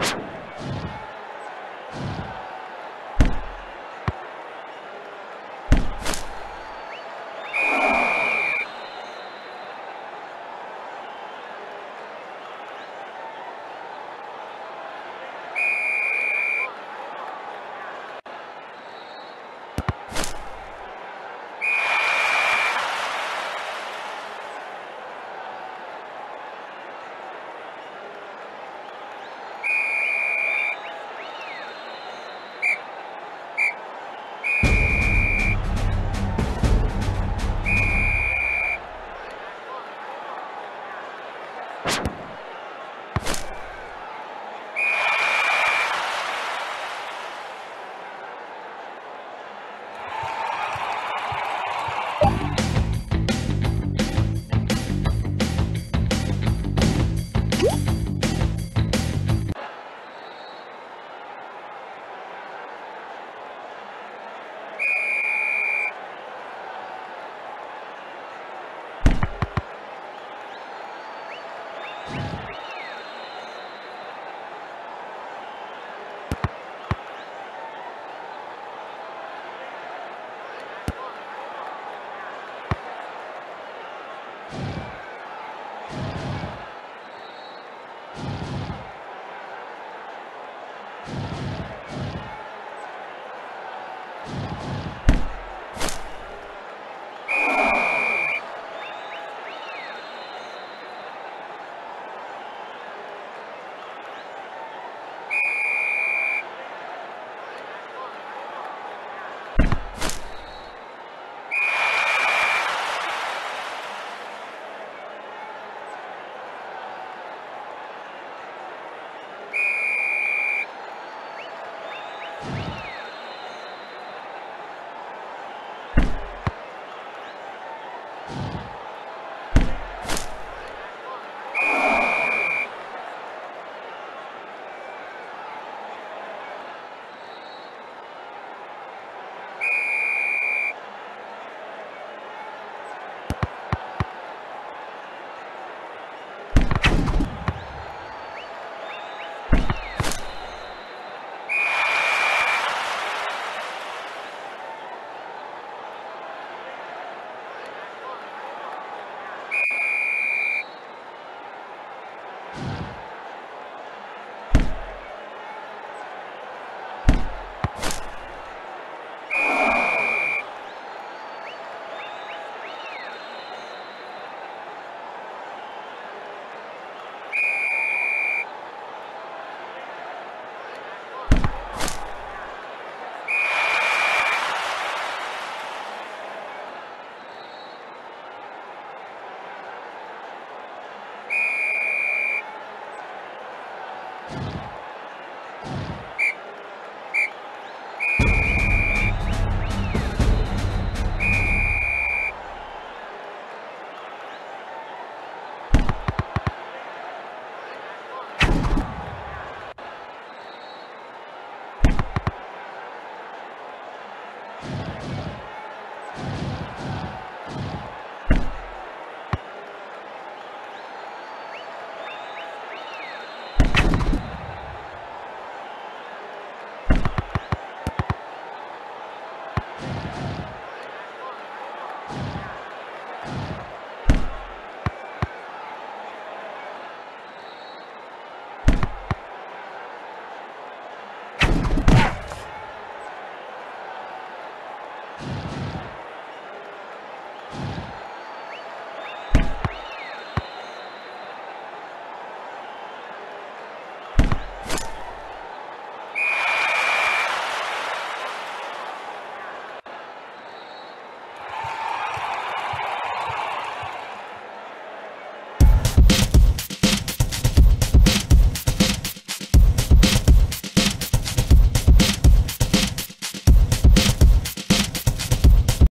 you